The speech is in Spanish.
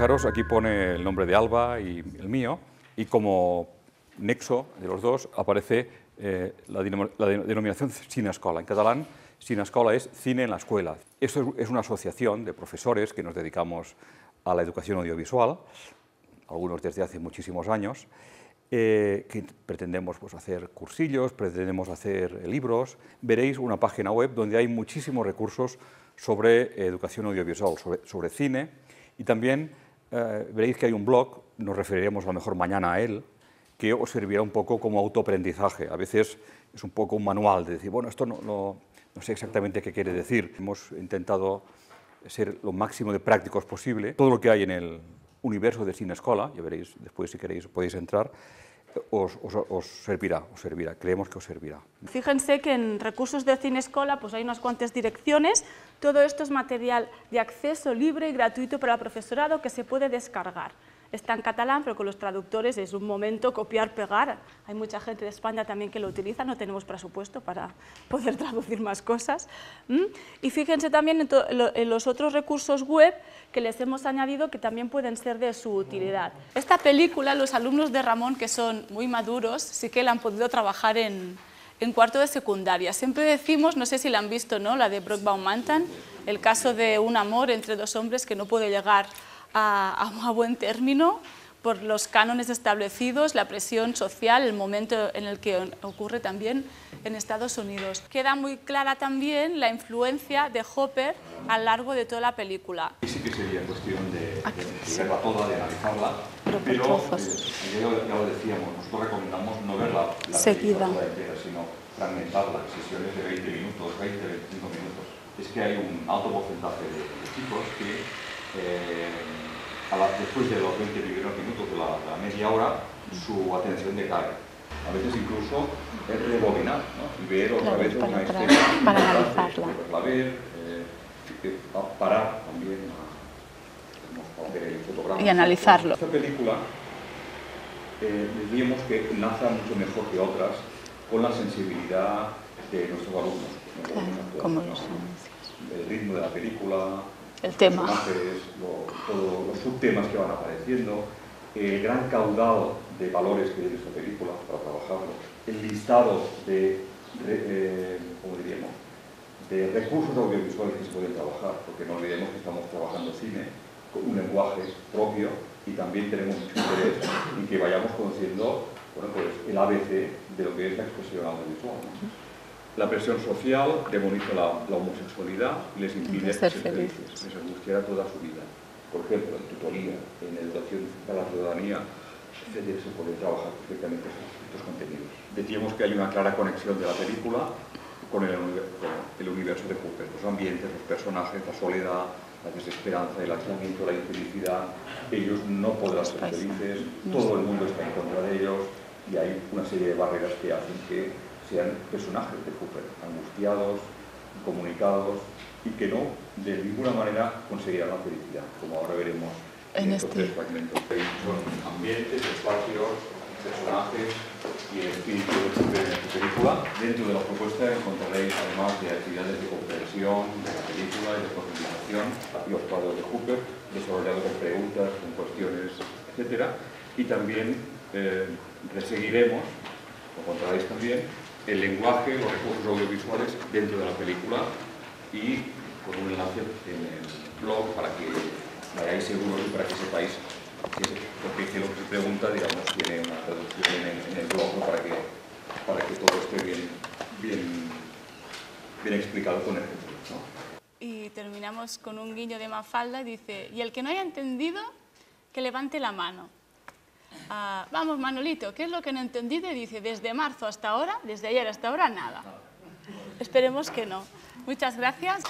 Fijaros, aquí pone el nombre de Alba y el mío, y como nexo de los dos aparece eh, la, denominación Cinescola. En catalán, Cinescola es cine en la escuela. Esto es una asociación de profesores que nos dedicamos a la educación audiovisual, algunos desde hace muchísimos años, eh, que pretendemos pues, hacer cursillos, pretendemos hacer libros. Veréis una página web donde hay muchísimos recursos sobre educación audiovisual, sobre, cine, y también eh, veréis que hay un blog, nos referiremos a lo mejor mañana a él, que os servirá un poco como autoaprendizaje. A veces es un poco un manual de decir, bueno, esto no, no, no sé exactamente qué quiere decir. Hemos intentado ser lo máximo de prácticos posible. Todo lo que hay en el universo de Cine Escola, ya veréis después si queréis podéis entrar, os, servirá, os servirá, creemos que os servirá. Fíjense que en recursos de Cine Escola pues hay unas cuantas direcciones, todo esto es material de acceso libre y gratuito para el profesorado que se puede descargar está en catalán, pero con los traductores es un momento copiar, pegar. Hay mucha gente de España también que lo utiliza, no tenemos presupuesto para poder traducir más cosas. Y fíjense también en, los otros recursos web que les hemos añadido que también pueden ser de su utilidad. Esta película, los alumnos de Ramón, que son muy maduros, sí que la han podido trabajar en, cuarto de secundaria. Siempre decimos, no sé si la han visto, ¿no? la de Brockbaum Mountain, el caso de un amor entre dos hombres que no puede llegar a, a, buen término por los cánones establecidos, la presión social, el momento en el que ocurre también en Estados Unidos. Queda muy clara también la influencia de Hopper a lo largo de toda la película. Sí que sería cuestión de, de, verla toda, de analizarla, pero, pero eh, ya, lo decíamos, nosotros recomendamos no verla la Seguida. película entera, sino fragmentarla, sesiones de 20 minutos, 20, 25 minutos. Es que hay un alto porcentaje de, de chicos que eh, después de los 20 primeros minutos de la, media hora, su atención decae. A veces incluso es rebobinar y ver otra vez una escena para analizarla. Para ver, eh, parar también a, ver el fotograma. Y analizarlo. Esta película eh, diríamos que nace mucho mejor que otras con la sensibilidad de nuestros alumnos. como los El ritmo de la película, el tema. los subtemas que van apareciendo, el gran caudal de valores que tiene esta película para trabajarlo, el listado de, eh, diríamos? de recursos audiovisuales que se pueden trabajar, porque no olvidemos que estamos trabajando cine con un lenguaje propio y también tenemos mucho interés en que vayamos conociendo bueno, pues, el ABC de lo que es la expresión audiovisual. La presión social demoniza la, homosexualidad y les impide ser, felices, les angustiará toda su vida. Por ejemplo, en tutoría, en educación para la ciudadanía, etc. se pueden trabajar perfectamente estos, contenidos. Decíamos que hay una clara conexión de la película con el, el universo de Cooper, los ambientes, los personajes, la soledad, la desesperanza, el aislamiento, la infelicidad. Ellos no podrán ser felices, todo el mundo está en contra de ellos y hay una serie de barreras que hacen que sean personajes de Cooper, angustiados, comunicados y que no de ninguna manera conseguirán la felicidad, como ahora veremos en, estos este... tres fragmentos. Son ambientes, espacios, personajes y el espíritu de esta película. Dentro de la propuesta encontraréis además de actividades de comprensión de la película y de profundización los cuadros de Cooper, desarrollados con preguntas, con cuestiones, etc. Y también eh, reseguiremos, lo encontraréis también, el lenguaje, los recursos audiovisuales dentro de la película y con un enlace en el blog para que vayáis seguros y para que sepáis porque que lo que se pregunta, digamos, tiene una traducción en, el blog para, que, para que todo esté bien, bien, bien explicado con ejemplos. Y terminamos con un guiño de Mafalda, dice, y el que no haya entendido, que levante la mano. Ah, vamos, Manolito, ¿qué es lo que no entendí? Y dice, desde marzo hasta ahora, desde ayer hasta ahora, nada. Esperemos que no. Muchas gracias.